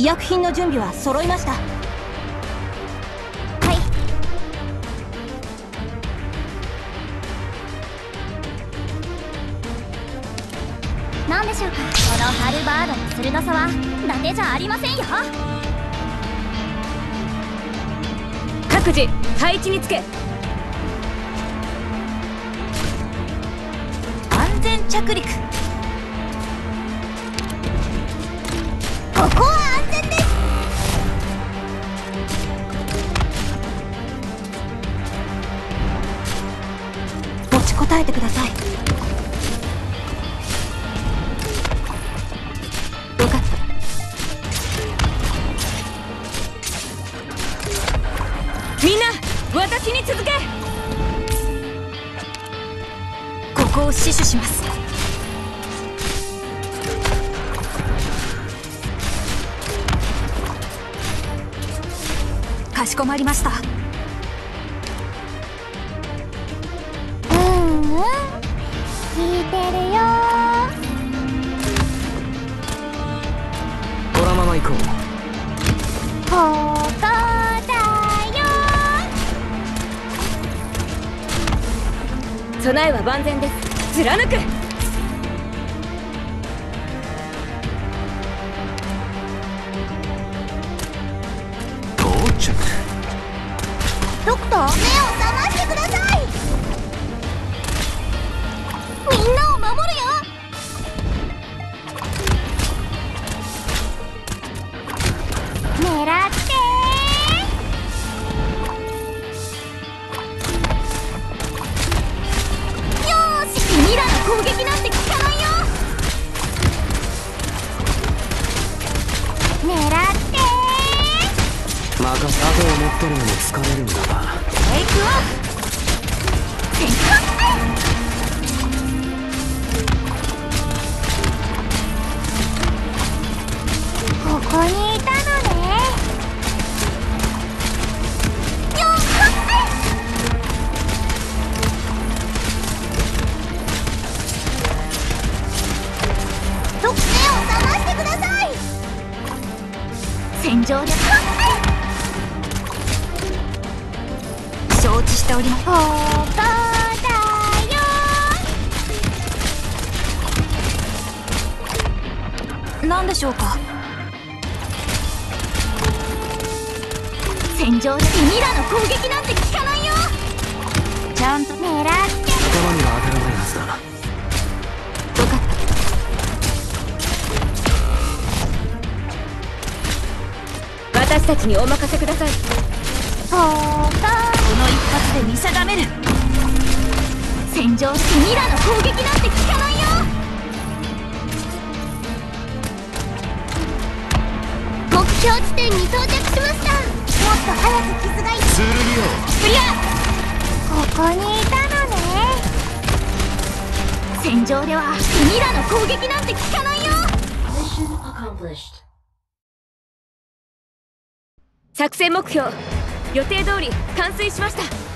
医薬品の準備は揃いました。はい。何でしょうか？このハルバードの鋭さは伊達じゃありませんよ。各自配置につけ。安全着陸。ここ持ちこたえてください。分かった。みんな私に続け。ここを死守します。かしこまりました聞いてるよ。このまま行こうここだよ。備えは万全です。貫く。到着。ドクター？任せ後を持って。るのも疲れるんだがテイクオフここにいたのねよっと目を覚まして。ください戦場で承知しております。だよ。何でしょうか？戦場で君らの攻撃なんて効かないよ。ちゃんと狙って。頭には当たらないはずだ分かった。私たちにお任せください見定める。戦場で君らの攻撃なんて効かないよ。目標地点に到着しました。もっと早く傷がい剣よクリア。ここにいたのね。戦場では君らの攻撃なんて効かないよ。作戦目標。予定通り完遂しました